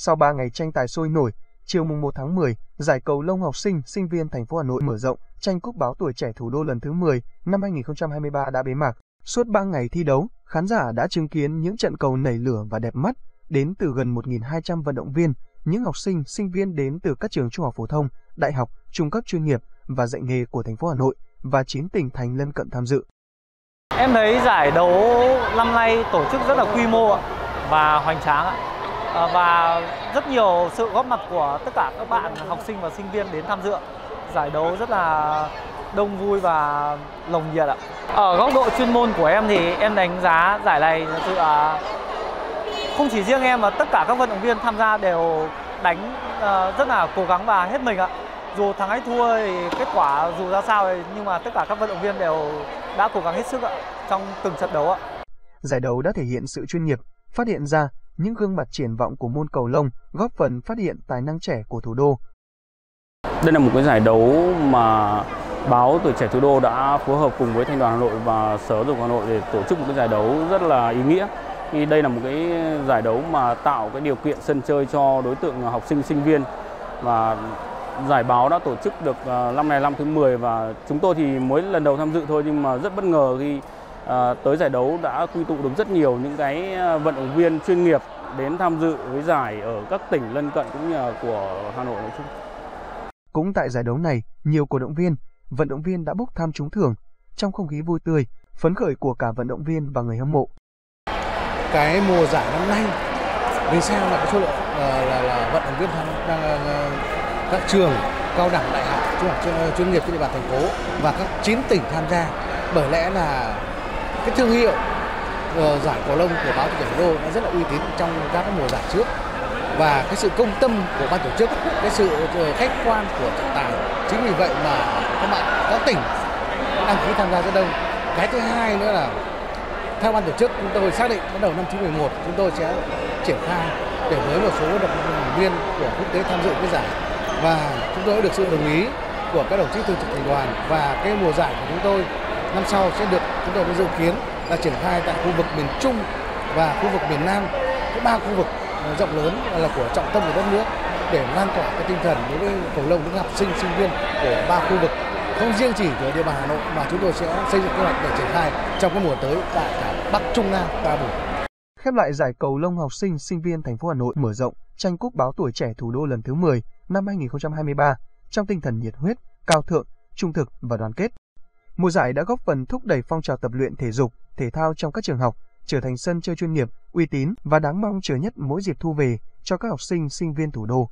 Sau 3 ngày tranh tài sôi nổi, chiều mùng 1 tháng 10, giải cầu lông học sinh, sinh viên thành phố Hà Nội mở rộng, tranh cúp báo tuổi trẻ thủ đô lần thứ 10 năm 2023 đã bế mạc. Suốt 3 ngày thi đấu, khán giả đã chứng kiến những trận cầu nảy lửa và đẹp mắt đến từ gần 1.200 vận động viên, những học sinh, sinh viên đến từ các trường trung học phổ thông, đại học, trung cấp chuyên nghiệp và dạy nghề của thành phố Hà Nội và 9 tỉnh thành lân cận tham dự. Em thấy giải đấu năm nay tổ chức rất là quy mô và hoành tráng ạ. Ờ, và rất nhiều sự góp mặt của tất cả các bạn học sinh và sinh viên đến tham dự. Giải đấu rất là đông vui và lồng nhiệt ạ. Ở góc độ chuyên môn của em thì em đánh giá giải này thật sự là không chỉ riêng em mà tất cả các vận động viên tham gia đều đánh ờ, rất là cố gắng và hết mình ạ. Dù thắng hay thua thì kết quả dù ra sao thì nhưng mà tất cả các vận động viên đều đã cố gắng hết sức ạ trong từng trận đấu ạ. Giải đấu đã thể hiện sự chuyên nghiệp, phát hiện ra những gương mặt triển vọng của môn cầu lông, góp phần phát hiện tài năng trẻ của thủ đô. Đây là một cái giải đấu mà báo Tuổi trẻ thủ đô đã phối hợp cùng với Thanh đoàn Hà Nội và Sở Giáo dục Hà Nội để tổ chức một cái giải đấu rất là ý nghĩa. Thì đây là một cái giải đấu mà tạo cái điều kiện sân chơi cho đối tượng à, học sinh sinh viên và giải báo đã tổ chức được à, năm này năm thứ 10 và chúng tôi thì mới lần đầu tham dự thôi nhưng mà rất bất ngờ khi ờ, tới giải đấu đã quy tụ được rất nhiều những cái ờ, vận động viên chuyên nghiệp đến tham dự với giải ở các tỉnh lân cận cũng như của Hà Nội nói chung. Cũng tại giải đấu này, nhiều cổ động viên, vận động viên đã bốc thăm trúng thưởng trong không khí vui tươi, phấn khởi của cả vận động viên và người hâm mộ. Cái mùa giải năm nay vì sao là cái số lượng là, là, là vận động viên tham đang các trường cao đẳng đại học trung học chuyên, chuyên nghiệp trên địa bàn thành phố và các 9 tỉnh tham gia bởi lẽ là cái thương hiệu uh, giải cầu lông của báo tuổi trẻ thủ đô đã rất là uy tín trong các mùa giải trước. Và cái sự công tâm của ban tổ chức cái sự ờ, khách quan của trọng tài chính vì vậy mà các bạn các tỉnh đăng ký tham gia rất đông. Cái thứ hai nữa là theo ban tổ chức chúng tôi xác định bắt đầu năm 2011 chúng tôi sẽ triển khai để với một số vận động viên của quốc tế tham dự cái giải. Và chúng tôi đã được sự đồng ý của các đồng chí thường trực thành đoàn và cái mùa giải của chúng tôi năm sau sẽ được chúng tôi dự kiến là triển khai tại khu vực miền Trung và khu vực miền Nam cái ba khu vực ờ, rộng lớn là của trọng tâm của đất nước để lan tỏa cái tinh thần đối với cầu lông những học sinh sinh viên của ba khu vực không riêng chỉ ở địa bàn Hà Nội mà chúng tôi sẽ xây dựng kế hoạch để triển khai trong cái mùa tới tại cả Bắc Trung Nam ba vùng. Khép lại giải cầu lông học sinh sinh viên thành phố Hà Nội mở rộng tranh cúp báo tuổi trẻ thủ đô lần thứ 10 năm 2023 trong tinh thần nhiệt huyết, cao thượng, trung thực và đoàn kết. Mùa giải đã góp phần thúc đẩy phong trào tập luyện thể dục, thể thao trong các trường học trở thành sân chơi chuyên nghiệp, uy tín và đáng mong chờ nhất mỗi dịp thu về cho các học sinh sinh viên thủ đô.